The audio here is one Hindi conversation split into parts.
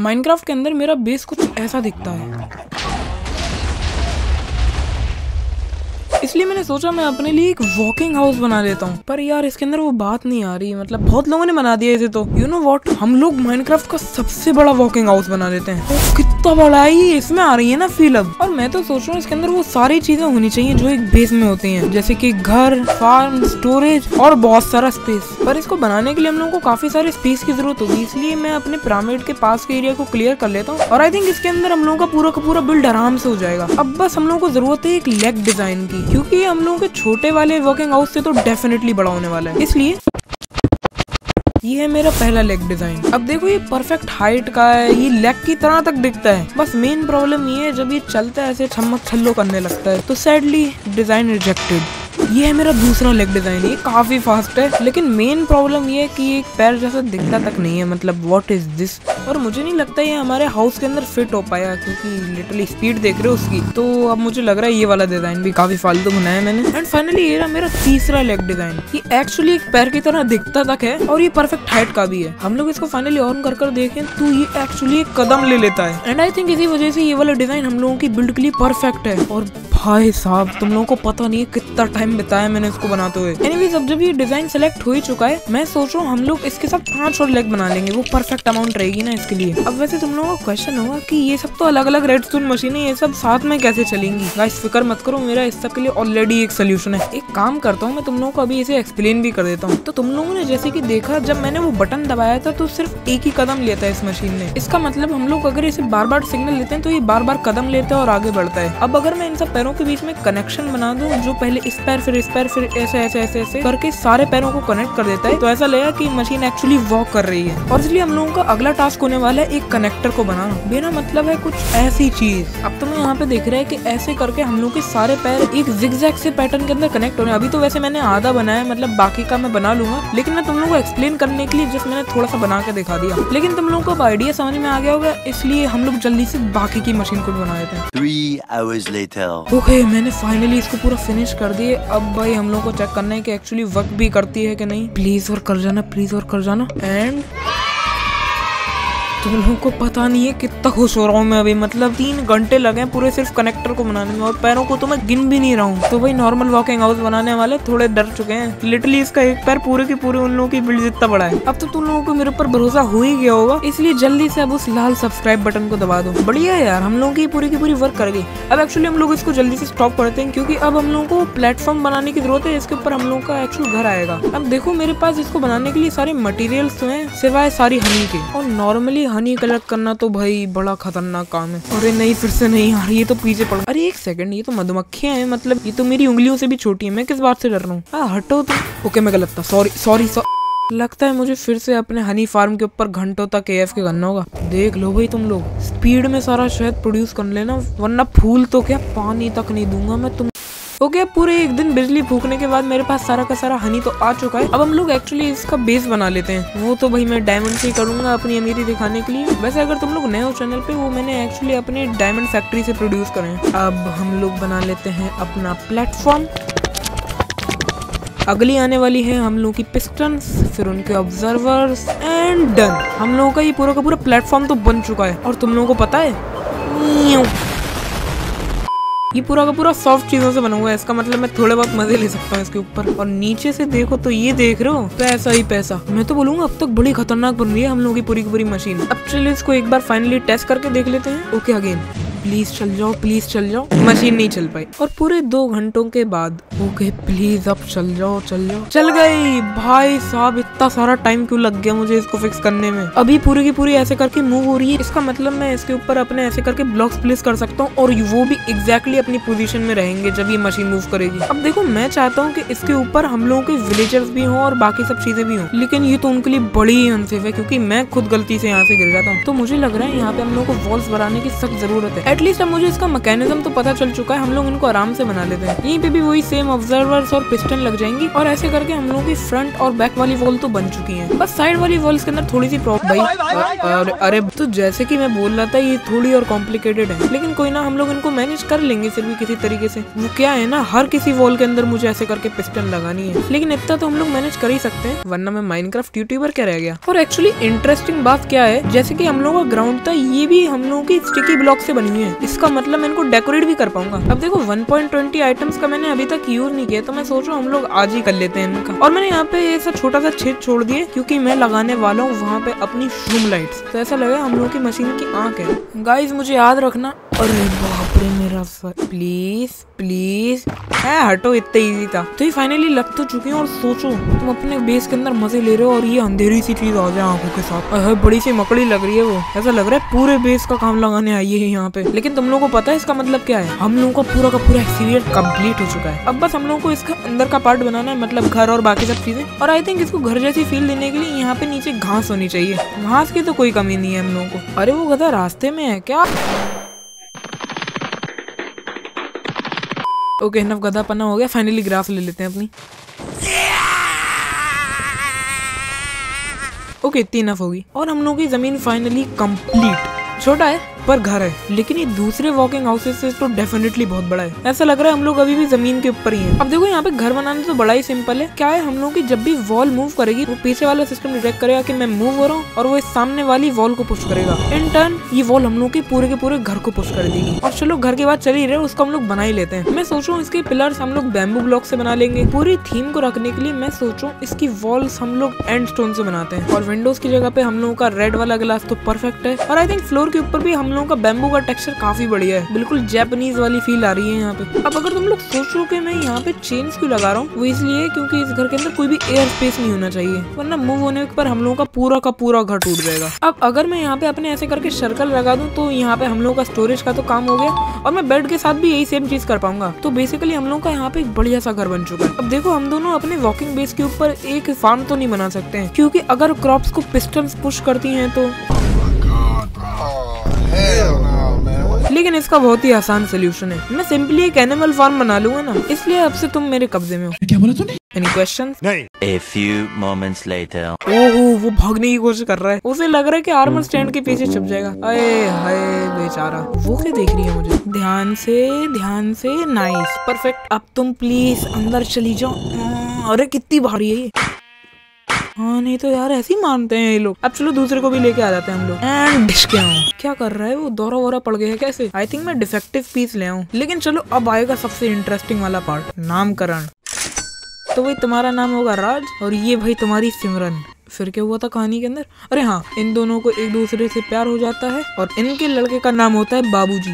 माइनक्राफ्ट के अंदर मेरा बेस कुछ ऐसा दिखता है। इसलिए मैंने सोचा मैं अपने लिए एक वॉकिंग हाउस बना लेता हूँ। पर यार, इसके अंदर वो बात नहीं आ रही। मतलब बहुत लोगों ने बना दिया इसे तो। यू नो वॉट हम लोग माइनक्राफ्ट का सबसे बड़ा वॉकिंग हाउस बना देते हैं। कितना बड़ा है इसमें आ रही है ना फील अब। और मैं तो सोच रहा हूँ इसके अंदर वो सारी चीज़ें होनी चाहिए जो एक बेस में होती है। जैसे की घर फार्म स्टोरेज और बहुत सारा स्पेस पर इसको बनाने के लिए हम लोगों को काफ़ी सारे स्पेस की ज़रूरत होगी। इसलिए मैं अपने पिरामिड के पास के एरिया को क्लियर कर लेता हूँ। और आई थिंक इसके अंदर हम लोगों का पूरा का पूरा बिल्ड आराम से हो जाएगा। अब बस हम लोगों को ज़रूरत है एक लेग डिज़ाइन की। क्योंकि हम लोगों के छोटे वाले वर्किंग हाउस से तो डेफिनेटली बड़ा होने वाला है। इसलिए ये है मेरा पहला लेग डिज़ाइन अब देखो ये परफेक्ट हाइट का है, ये लेग की तरह तक दिखता है। बस मेन प्रॉब्लम ये है, जब ये चलता है ऐसे छमक छल्लो करने लगता है तो सैडली डिज़ाइन रिजेक्टेड ये है मेरा दूसरा लेग डिज़ाइन ये काफ़ी फास्ट है, लेकिन मेन प्रॉब्लम ये है कि एक पैर जैसा दिखता तक नहीं है मतलब व्हाट इज़ दिस और मुझे नहीं लगता ये हमारे हाउस के अंदर फिट हो पाया, क्योंकि लिटरली स्पीड देख रहे हो उसकी। तो अब मुझे लग रहा है ये वाला डिज़ाइन भी काफ़ी फालतू बनाया मैंने। एंड फाइनली ये रहा मेरा तीसरा लेग डिज़ाइन ये एक्चुअली एक पैर की तरह दिखता तक है, और ये परफेक्ट हाइट का भी है। हम लोग इसको फाइनली ऑन कर कर देखें तो ये एक्चुअली एक कदम ले लेता है। एंड आई थिंक इसी वजह से ये वाला डिज़ाइन हम लोगों की बिल्ड के लिए परफेक्ट है। और भाई साहब, तुम लोगों को पता नहीं है कितना टाइम बिताया मैंने इसको बनाते हुए। एनीवेज अब जब ये डिज़ाइन सेलेक्ट हो ही चुका है, मैं सोच रहा हूँ हम लोग इसके साथ पाँच और लेग बना लेंगे। वो परफेक्ट अमाउंट रहेगी ना इसके लिए। अब वैसे तुम लोगों का क्वेश्चन होगा कि ये सब तो अलग अलग रेड स्टोन मशीन है, ये सब साथ में कैसे चलेंगी? गाइस फ़िक्र मत करो, मेरा इस सब के लिए ऑलरेडी एक सोल्यूशन है। एक काम करता हूँ, मैं तुम लोगों को अभी इसे एक्सप्लेन भी कर देता हूँ। तो तुम लोगों ने जैसे की देखा, जब मैंने वो बटन दबाया था तो सिर्फ़ एक ही कदम लेता है इस मशीन में। इसका मतलब हम लोग अगर इसे बार बार सिग्नल लेते हैं तो ये बार बार कदम लेता है और आगे बढ़ता है। अब अगर मैं इन सब पैरों के बीच में कनेक्शन बना दूँ, जो पहले इस पैर फिर इस पैर फिर ऐसे ऐसे ऐसे ऐसे करके सारे पैरों को कनेक्ट कर देता है। तो ऐसा लगेगा कि मशीन एक्चुअली वॉक कर रही है। और इसलिए हम लोगों का अगला टास्क होने वाला है एक कनेक्टर को बनाना। मेरा मतलब है कुछ ऐसी चीज़। अब तुम्हें यहाँ पे देख रहा है कि ऐसे करके हम लोग के सारे पैर एक जिगजैग से पैटर्न के अंदर कनेक्ट हो रहे हैं अभी तो वैसे मैंने आधा बनाया मतलब बाकी का मैं बना लूँगा। लेकिन मैं तुम लोगों को एक्सप्लेन करने के लिए जस्ट मैंने थोड़ा सा बना के दिखा दिया। लेकिन तुम लोगों को अब आइडिया समझ में आ गया होगा इसलिए हम लोग जल्दी से बाकी की मशीन को भी बना देते हैं. ओके मैंने फाइनली इसको पूरा फिनिश कर दिए अब भाई हम लोग को चेक करना है कि एक्चुअली वर्क भी करती है कि नहीं। प्लीज़ और कर जाना प्लीज़ और कर जाना। एंड तुम लोगों को पता नहीं है कितना खुश हो रहा हूँ मैं अभी। मतलब तीन घंटे लगे पूरे सिर्फ़ कनेक्टर को बनाने में और पैरों को तो मैं गिन भी नहीं रहा हूँ। तो भाई नॉर्मल वॉकिंग हाउस बनाने वाले थोड़े डर चुके हैं। लिटरली इसका एक पैर पूरे के पूरे उन लोगों की बिल्ड जितना बड़ा है। अब तो तुम लोगों को मेरे ऊपर भरोसा हो ही गया होगा। इसलिए जल्दी से अब उस लाल सब्सक्राइब बटन को दबा दो। बढ़िया यार, हम लोगों की पूरी की पूरी वर्क कर गई। अब एक्चुअली हम लोग इसको जल्दी से स्टॉप करते हैं क्योंकि अब हम लोगों को प्लेटफॉर्म बनाने की ज़रूरत है। इसके ऊपर हम लोगों का एक्चुअल घर आएगा। अब देखो मेरे पास इसको बनाने के लिए सारे मटेरियल्स तो हैं, सिवाय सारी हनी के। और नॉर्मली हनी कलेक्ट करना तो भाई बड़ा खतरनाक काम है। अरे नहीं, फिर से नहीं यार, ये तो पीछे पड़ अरे एक सेकंड ये तो मधुमक्खियाँ हैं मतलब ये तो मेरी उंगलियों से भी छोटी है, मैं किस बात से डर रहा हूँ? हटो तो ओके, मैं गलत था सॉरी सॉरी लगता है मुझे फिर से अपने हनी फार्म के ऊपर घंटों तक एफ़ के करना होगा। देख लो भाई तुम लोग स्पीड में सारा शहद प्रोड्यूस कर लेना, वरना फूल तो क्या, पानी तक नहीं दूँगा मैं, तुम ओके पूरे एक दिन बिजली फूकने के बाद मेरे पास सारा का सारा हनी तो आ चुका है। अब हम लोग एक्चुअली इसका बेस बना लेते हैं। वो तो भाई मैं डायमंड से ही करूँगा अपनी अमीरी दिखाने के लिए। वैसे अगर तुम लोग नए हो चैनल पे, वो मैंने एक्चुअली अपने डायमंड फैक्ट्री से प्रोड्यूस करे अब हम लोग बना लेते हैं अपना प्लेटफॉर्म अगली आने वाली है हम लोग की पिस्टन्स फिर उनके ऑब्जर्वर्स एंड डन हम लोगों का ये पूरा का पूरा प्लेटफॉर्म तो बन चुका है। और तुम लोगों को पता है? ये पूरा का पूरा सॉफ्ट चीज़ों से बना हुआ है, इसका मतलब मैं थोड़े बहुत मज़े ले सकता हूँ इसके ऊपर। और नीचे से देखो तो ये देख रहे हो, पैसा ही पैसा। मैं तो बोलूँगा अब तक बड़ी खतरनाक बन रही है हम लोगों की पूरी की पूरी मशीन। अब चलिए इसको एक बार फाइनली टेस्ट करके देख लेते हैं। ओके अगेन प्लीज़ चल जाओ प्लीज़ चल जाओ। मशीन नहीं चल पाई। और पूरे दो घंटों के बाद ओके प्लीज़ अब चल जाओ चल जाओ। चल गई। भाई साहब, इतना सारा टाइम क्यों लग गया मुझे इसको फिक्स करने में? अभी पूरी की पूरी ऐसे करके मूव हो रही है। इसका मतलब मैं इसके ऊपर अपने ऐसे करके ब्लॉक्स प्लेस कर सकता हूँ और वो भी एग्जैक्टली अपनी पोजिशन में रहेंगे जब ये मशीन मूव करेगी। अब देखो, मैं चाहता हूँ की इसके ऊपर हम लोगों के विलेजर्स भी हों और बाकी सब चीज़ें भी हों। लेकिन ये तो उनके लिए बड़ी ही अनसेफ है, क्योंकि मैं खुद गलती से यहाँ से गिर जाता हूँ। तो मुझे लग रहा है यहाँ पे हम लोग को वॉल्स बनाने की सख्त ज़रूरत है। एटलीस्ट अब मुझे इसका मैकेनिज्म तो पता चल चुका है हम लोग इनको आराम से बना लेते हैं। यहीं पे भी वही सेम ऑब्जर्वर्स और पिस्टन लग जाएँगी और ऐसे करके हम लोगों की फ्रंट और बैक वाली वॉल तो बन चुकी है। बस साइड वाली वॉल्स के अंदर थोड़ी सी प्रॉब्लम भाई अरे अरे तो जैसे की मैं बोल रहा था ये थोड़ी और कॉम्प्लिकेटेड है। लेकिन कोई ना हम लोग इनको मैनेज कर लेंगे फिर भी किसी तरीके से। वो क्या है ना हर किसी वॉल के अंदर मुझे ऐसे करके पिस्टन लगानी है। लेकिन इतना तो हम लोग मैनेज कर ही सकते हैं वरना मैं माइनक्राफ्ट यूट्यूबर क्या रह गया? और एक्चुअली इंटरेस्टिंग बात क्या है जैसे कि हम लोगों का ग्राउंड था ये भी हम लोगों की स्टिकी ब्लॉक से बनी हुई है। इसका मतलब मैं इनको डेकोरेट भी कर पाऊँगा। अब देखो 1.20 आइटम्स का मैंने अभी तक यूज़ नहीं किया तो मैं सोच रहा हूँ हम लोग आज ही कर लेते हैं इनका। और मैंने यहाँ पे सब छोटा सा छेद छोड़ दिए, क्योंकि मैं लगाने वाला हूँ वहाँ पे अपनी रूम लाइट्स तो ऐसा लगा हम लोग की मशीन की आँख है। गाइज़ मुझे याद रखना अरे बाप रे मेरा सर प्लीज़ प्लीज़ है, हटो, इतना इजी था। तो ये फाइनली लग तो चुके हैं और सोचो, तुम अपने बेस के अंदर मज़े ले रहे हो और ये अंधेरी सी चीज़ आ जाए आँखों के साथ। अरे, बड़ी सी मकड़ी लग रही है वो। ऐसा लग रहा है पूरे बेस का काम लगाने आई है यहाँ पे। लेकिन तुम लोगों को पता है इसका मतलब क्या है? हम लोगों का पूरा का पूरा एक्सपीरियंस कंप्लीट हो चुका है। अब बस हम लोगों को इसका अंदर का पार्ट बनाना है मतलब घर और बाकी सब चीज़ें। और आई थिंक इसको घर जैसी फील देने के लिए यहाँ पे नीचे घास होनी चाहिए। घास की तो कोई कमी नहीं है हम लोगों को। अरे, वो गधा रास्ते में है क्या? ओके इनफ गधा पन्ना हो गया फाइनली ग्राफ ले लेते हैं अपनी। ओके इतनी नफ होगी। और हम लोगों की ज़मीन फाइनली कंप्लीट छोटा है? पर घर है, लेकिन ये दूसरे वॉकिंग हाउसेस से तो डेफिनेटली बहुत बड़ा है। ऐसा लग रहा है हम लोग अभी भी ज़मीन के ऊपर ही हैं। अब देखो यहाँ पे घर बनाना तो बड़ा ही सिंपल है। क्या है, हम लोग की जब भी वॉल मूव करेगी, वो पीछे वाला सिस्टम डिटेक्ट करेगा कि मैं मूव हो रहा हूँ और वो इस सामने वाली वॉल को पुश करेगा। इन टर्न ये वॉल हम लोग के पूरे के पूरे घर को पुश कर देगी। और चलो घर के बाद चल रहे उसको हम लोग बना ही लेते हैं। मैं सोच इसके पिलर्स हम लोग बैम्बू ब्लॉक से बना लेंगे। पूरी थीम को रखने के लिए मैं सोच इसकी वॉल्स हम लोग एंड स्टोन से बनाते हैं। और विंडोज़ की जगह पे हम लोगों का रेड वाला ग्लास तो परफेक्ट है। और आई थिंक फ्लोर के ऊपर भी हम लोगों का बैम्बू का टेक्सचर काफ़ी बढ़िया है। बिल्कुल जैपनीज वाली फील आ रही है यहाँ पे। अब अगर तुम लोग सोचो कि मैं यहाँ पे चेन्स क्यों लगा रहा हूँ, वो इसलिए क्योंकि इस घर के अंदर कोई भी एयर स्पेस नहीं होना चाहिए। वरना मूव होने पर हम लोगों का पूरा का पूरा घर टूट जाएगा। अब अगर मैं यहाँ पे अपने ऐसे करके सर्कल लगा दूँ तो यहाँ पे हम लोगों का स्टोरेज का तो काम हो गया और मैं बेड के साथ भी यही सेम चीज़ कर पाऊँगा। तो बेसिकली हम लोगों का यहाँ पे एक बढ़िया सा घर बन चुका है। अब देखो, हम दोनों अपने वॉकिंग बेस के ऊपर एक फार्म तो नहीं बना सकते हैं, क्योंकि अगर क्रॉप्स को पिस्टन पुश करती हैं तो लेकिन इसका बहुत ही आसान सोल्यूशन है। मैं सिंपली एक एनिमल फार्म बना लूँगा ना। इसलिए अब से तुम मेरे कब्जे में हो। क्या बोला तूने? एनी क्वेश्चन नहीं। A few moments later. ओहो वो भागने की कोशिश कर रहा है। उसे लग रहा है कि आर्मर स्टैंड के पीछे छुप जाएगा। अरे हाय बेचारा। वो क्या देख रही है मुझे? ध्यान से ध्यान से। नाइस परफेक्ट अब तुम प्लीज़ अंदर चली जाओ। हाँ, अरे कितनी भारी है ये। हाँ नहीं तो यार, ऐसे ही मानते हैं ये लोग। अब चलो दूसरे को भी लेके आ जाते हैं हम लोग। एंड डिश क्या हूँ? क्या कर रहा है वो? दौरा वोरा पड़ गया है कैसे? आई थिंक मैं डिफेक्टिव पीस ले आऊँ। लेकिन चलो, अब आएगा सबसे इंटरेस्टिंग वाला पार्ट नामकरण। तो भाई, तुम्हारा नाम होगा राज, और ये भाई तुम्हारी सिमरन। फिर क्या हुआ था कहानी के अंदर? अरे हाँ इन दोनों को एक दूसरे से प्यार हो जाता है, और इनके लड़के का नाम होता है बाबूजी।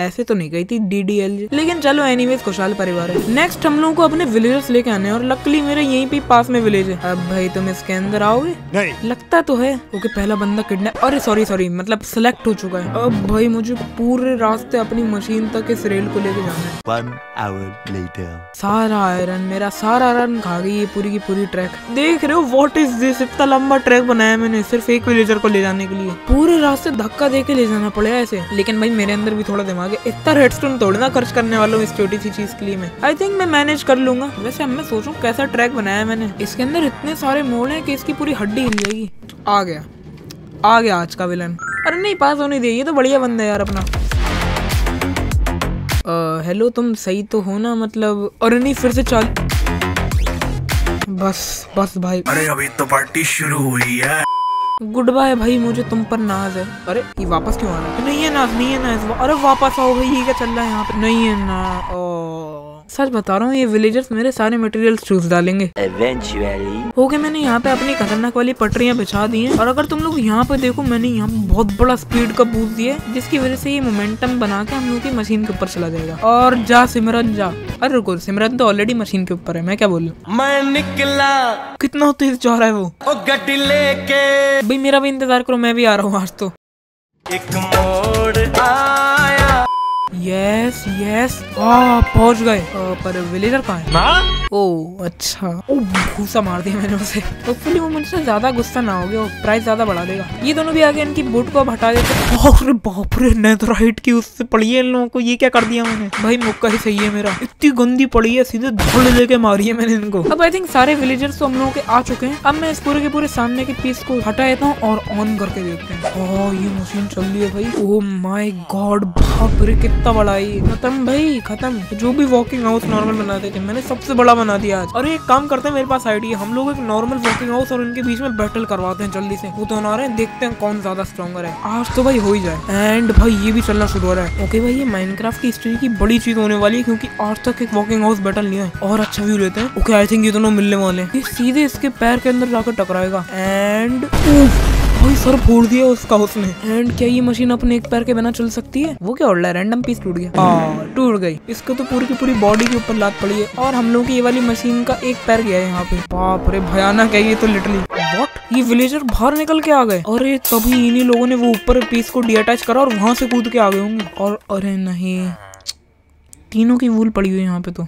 ऐसे तो नहीं गई थी डी डी एल लेकिन चलो एनीवेज खुशहाल परिवार है। नेक्स्ट हम लोगों को अपने विलेजर्स लेके आने और लकली मेरे यहीं पे पास में विलेज है। अब भाई तुम इसके अंदर आओगे? नहीं। लगता तो है ओके पहला बंदा किडनैप अरे सॉरी सॉरी मतलब सिलेक्ट हो चुका है। अब भाई मुझे पूरे रास्ते अपनी मशीन तक इस रेल को लेके जाना है। One hour later. सारा आयरन मेरा सारा आयरन खा गई ये पूरी की पूरी ट्रैक देख रहे हो व्हाट इज़ दिस इतना लंबा ट्रैक बनाया मैंने सिर्फ़ एक विलेजर को ले जाने के लिए। पूरे रास्ते धक्का दे के ले जाना पड़ेगा ऐसे। लेकिन भाई मेरे अंदर भी थोड़ा दिमाग है इतना रेडस्टोन थोड़ी ना खर्च करने वाला हूँ इस छोटी सी चीज़ के लिए मैं। आई थिंक मैं मैनेज कर लूँगा। वैसे अब मैं सोचूं कैसा ट्रैक बनाया मैंने। इसके अंदर इतने सारे मोड़ हैं कि इसकी पूरी हड्डी हिल जाएगी। आ गया। आ गया आज का विलन अरे नहीं, पास होने दे। ये तो बढ़िया बंदा यार अपना। हेलो तुम सही तो हो ना मतलब। और नहीं, फिर से चाल बस बस भाई। अरे, अभी तो पार्टी शुरू हुई है। गुड बाय भाई मुझे तुम पर नाज है। अरे ये वापस क्यों आ रहा है? नहीं है नाज नहीं है नाज। अरे वापस आओ भाई ये क्या चल रहा है यहाँ पे? नहीं है ना ओ। सच बता रहा हूँ ये विलेजर्स मेरे सारे मटेरियल्स चूस डालेंगे। Eventually. हो गया मैंने यहाँ पे अपनी खतरनाक वाली पटरियाँ बिछा दी हैं और अगर तुम लोग यहाँ पे देखो मैंने यहाँ बहुत बड़ा स्पीड का बूस्ट दिया है जिसकी वजह से ये मोमेंटम बना के हम लोग की मशीन के ऊपर चला जाएगा। और जा सिमरन जा। अरे रुको सिमरन तो ऑलरेडी मशीन के ऊपर है मैं क्या बोलूँ? मैं निकला। कितना तेज जा रहा है वो। ओ गड्डी लेके। भाई मेरा भी इंतज़ार करो मैं भी आ रहा हूँ आज तो। एक मोड़ आया यस यस आ पहुँच गए। पर विलेजर कहाँ है? ओ अच्छा। ओ घूसा मार दिया मैंने उसे। होपफुली वो मुझसे ज़्यादा गुस्सा ना हो गया प्राइस ज़्यादा बढ़ा देगा। ये दोनों भी आगे इनकी बोट को हटा देते बाप रे बाप रे नेथराइट की उससे पड़ी है इन लोगों को ये क्या कर दिया मैंने? भाई मुक्का ही सही है मेरा। इतनी गंदी पड़ी है सीधे धड़ लेके मारी है मैंने इनको। अब आई थिंक सारे विलेजर्स तो हम लोगों के आ चुके हैं। अब मैं इस पूरे के पूरे सामने के पीस को हटा देता हूँ और ऑन करके देखते हैं। ओ ये मशीन चल रही है भाई। ओ माय गॉड बाप रे कितना बड़ा है खत्म भाई, खत्म। जो भी वॉकिंग हाउस नॉर्मल बनाते थे, मैंने सबसे बड़ा बना दिया आज। और एक काम करते हैं, मेरे पास आइडिया हम लोग एक नॉर्मल वॉकिंग हाउस और उनके बीच में बैटल करवाते हैं जल्दी से। वो तो ना रहे हैं देखते हैं कौन ज़्यादा स्ट्रॉन्गर है। आज तो भाई हो ही जाए। एंड भाई, ये भी चलना शुरू हो रहा है। ओके भाई, ये माइनक्राफ्ट की हिस्ट्री की बड़ी चीज़ होने वाली है, क्योंकि आज तक एक वॉकिंग हाउस बैटल नहीं है। और अच्छा व्यू लेते हैं। ओके आई थिंक ये दोनों मिलने वाले हैं। सीधे इसके पैर के अंदर जाकर टकराएगा। एंड भाई सर फोड़ दिया उसका उसने। एंड क्या ये मशीन अपने एक पैर के बिना चल सकती है? वो क्या उड़ रहा है? रैंडम पीस टूट गया। हाँ। टूट गई। इसको तो पूरी की पूरी बॉडी के ऊपर लात पड़ी है। और हम लोग की ये वाली मशीन का एक पैर गया है यहाँ पे। बाप रे भयानक है ये तो लिटरली व्हाट ये विलेजर बाहर निकल के आ गए। अरे तभी इन्हीं लोगों ने वो ऊपर पीस को डीअटैच करा और वहाँ से कूद के आ गए होंगे। और अरे नहीं। तीनों की वूल पड़ी हुई है यहाँ पे तो।